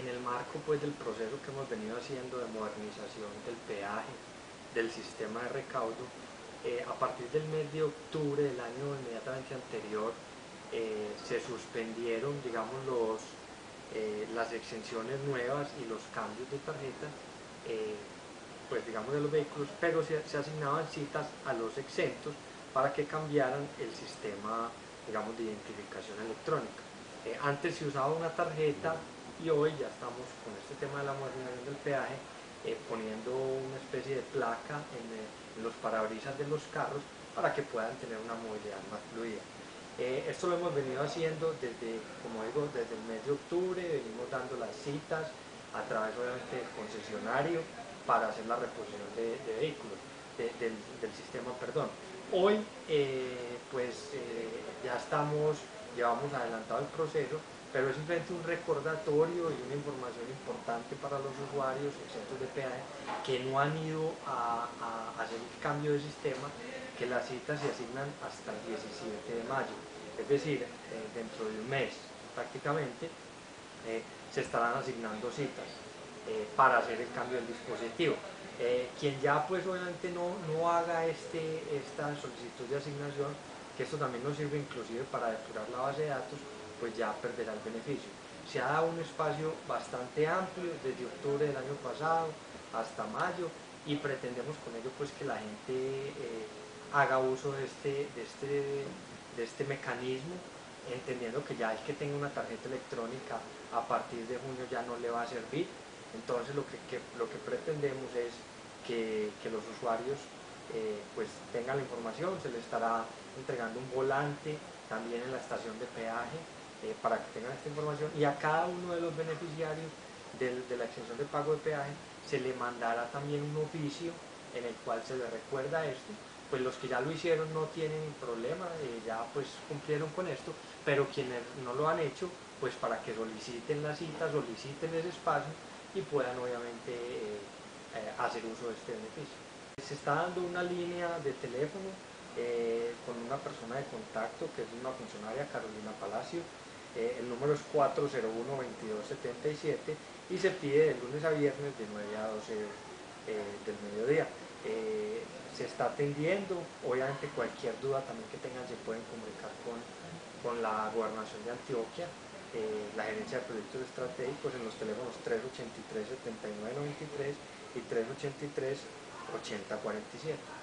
en el marco pues, del proceso que hemos venido haciendo de modernización del peaje, del sistema de recaudo, eh, a partir del mes de octubre del año inmediatamente anterior eh, se suspendieron digamos, los, eh, las exenciones nuevas y los cambios de tarjeta pues, digamos, de los vehículos, pero se, se, asignaban citas a los exentos para que cambiaran el sistema digamos, de identificación electrónica. antes se usaba una tarjeta y hoy ya estamos con este tema de la modernización del peaje eh, poniendo una especie de placa en, eh, los parabrisas de los carros para que puedan tener una movilidad más fluida. Eh, esto lo hemos venido haciendo desde, como digo, desde el mes de octubre, venimos dando las citas a través obviamente del concesionario para hacer la reposición de, vehículos, del, sistema, perdón. Hoy pues ya estamos, llevamos adelantado el proceso pero es simplemente un recordatorio y una información importante para los usuarios en centros de peaje que no han ido a, hacer el cambio de sistema, que las citas se asignan hasta el 17 de mayo, es decir, eh, dentro de un mes prácticamente eh, se estarán asignando citas eh, para hacer el cambio del dispositivo. quien ya pues obviamente no, no haga este, esta solicitud de asignación, que esto también nos sirve inclusive para depurar la base de datos, pues ya perderá el beneficio. Se ha dado un espacio bastante amplio desde octubre del año pasado hasta mayo y pretendemos con ello pues que la gente eh, haga uso de este, de, este, de este mecanismo entendiendo que ya el que tenga una tarjeta electrónica a partir de junio ya no le va a servir entonces lo que, lo que pretendemos es que, los usuarios eh, pues tengan la información, se les estará entregando un volante también en la estación de peaje eh, para que tengan esta información y a cada uno de los beneficiarios de la exención de pago de peaje se le mandará también un oficio en el cual se le recuerda esto, pues los que ya lo hicieron no tienen problema, eh, ya pues cumplieron con esto, pero quienes no lo han hecho, pues para que soliciten la cita, soliciten ese espacio y puedan obviamente eh, hacer uso de este beneficio. Se está dando una línea de teléfono con una persona de contacto que es una funcionaria, Carolina Palacio, eh, el número es 401-2277 y se pide de lunes a viernes de 9 a 12 eh, del mediodía. Eh, se está atendiendo, obviamente cualquier duda también que tengan se pueden comunicar con, con la Gobernación de Antioquia, la Gerencia de Proyectos Estratégicos en los teléfonos 383-7993 y 383-8047.